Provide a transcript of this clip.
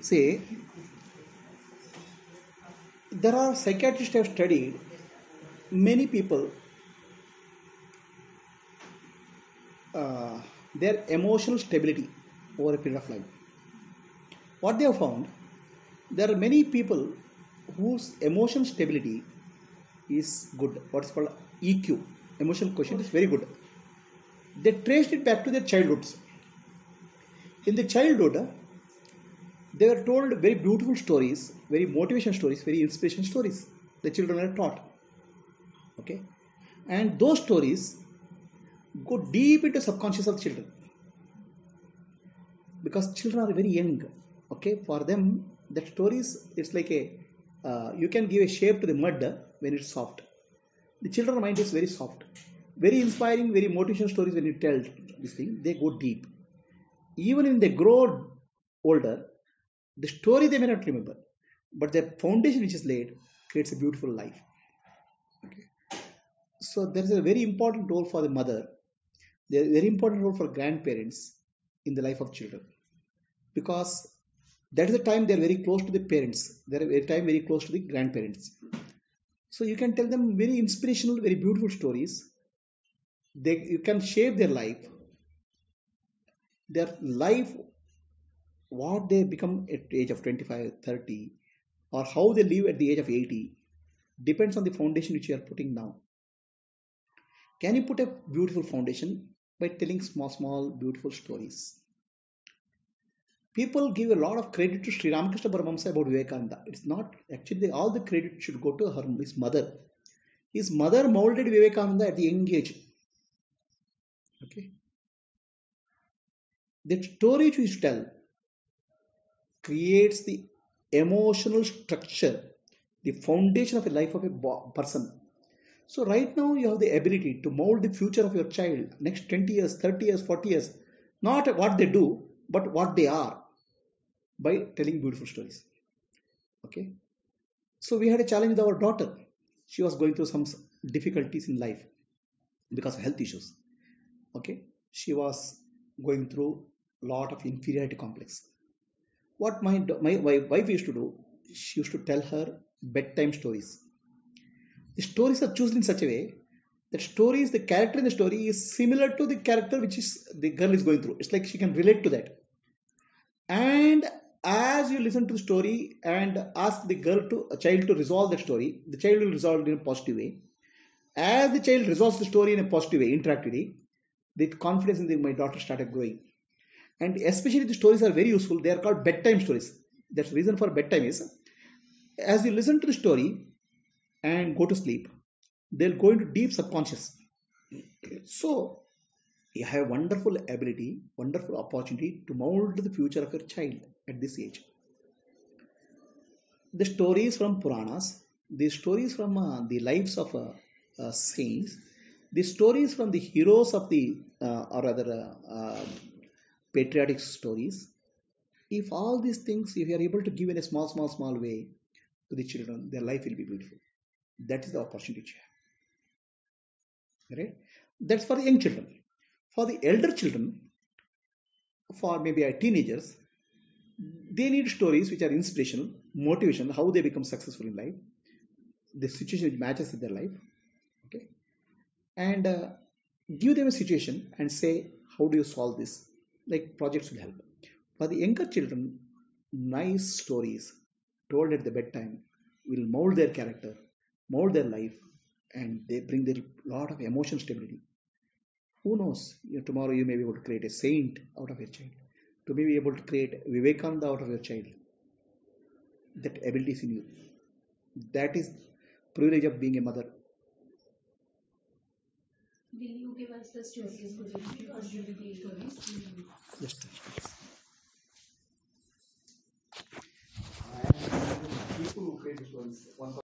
See, there are psychiatrists have studied many people uh, their emotional stability over a period of life. What they have found, there are many people whose emotional stability is good. What's called EQ, emotional quotient is very good. They traced it back to their childhoods. In the childhood, they were told very beautiful stories, very motivation stories, very inspiration stories. The children are taught. Okay, and those stories go deep into subconscious of children because children are very young. Okay, for them that stories it's like a uh, you can give a shape to the mud when it's soft. The children mind is very soft, very inspiring, very motivation stories. When you tell this thing, they go deep. Even when they grow older, the story they may not remember, but the foundation which is laid creates a beautiful life. Okay. So there is a very important role for the mother. There is a very important role for grandparents in the life of children, because that is the time they are very close to the parents. They are very time very close to the grandparents. So you can tell them very inspirational, very beautiful stories. They you can shape their life. Their life what they become at age of 25 30 or how they live at the age of 80 depends on the foundation which you are putting now can you put a beautiful foundation by telling small small beautiful stories people give a lot of credit to Sri Ramakrishna Paramahamsa about Vivekananda. It's not actually all the credit should go to her his mother. His mother molded Vivekananda at the young age. Okay. The story which you tell creates the emotional structure, the foundation of a life of a person. So right now you have the ability to mold the future of your child next 20 years, 30 years, 40 years. Not what they do, but what they are by telling beautiful stories. Okay. So we had a challenge with our daughter. She was going through some difficulties in life because of health issues. Okay. She was going through a lot of inferiority complex what my, my, wife used to do, she used to tell her bedtime stories. The stories are chosen in such a way that stories, the character in the story is similar to the character which is the girl is going through. It's like she can relate to that. And as you listen to the story and ask the girl to a child to resolve that story, the child will resolve it in a positive way. As the child resolves the story in a positive way, interactively, the confidence in the, my daughter started growing and especially the stories are very useful. They are called bedtime stories. That's the reason for bedtime is as you listen to the story and go to sleep they'll go into deep subconscious. So you have wonderful ability wonderful opportunity to mold the future of your child at this age. The stories from puranas the stories from uh, the lives of uh, uh, saints the stories from the heroes of the uh, or rather uh, patriotic stories. If all these things if you are able to give in a small small small way to the children their life will be beautiful. That is the opportunity you have. Right? That's for the young children. For the elder children for maybe our teenagers they need stories which are inspirational motivation how they become successful in life the situation which matches with their life. Okay? And uh, give them a situation and say how do you solve this like projects will help. For the younger children, nice stories told at the bedtime will mold their character, mold their life, and they bring their lot of emotional stability. Who knows? You know, tomorrow you may be able to create a saint out of your child. To be able to create Vivekananda out of your child. That ability is in you. That is privilege of being a mother. Will you give us the stories? Could you give us the stories? Just people who create stories. One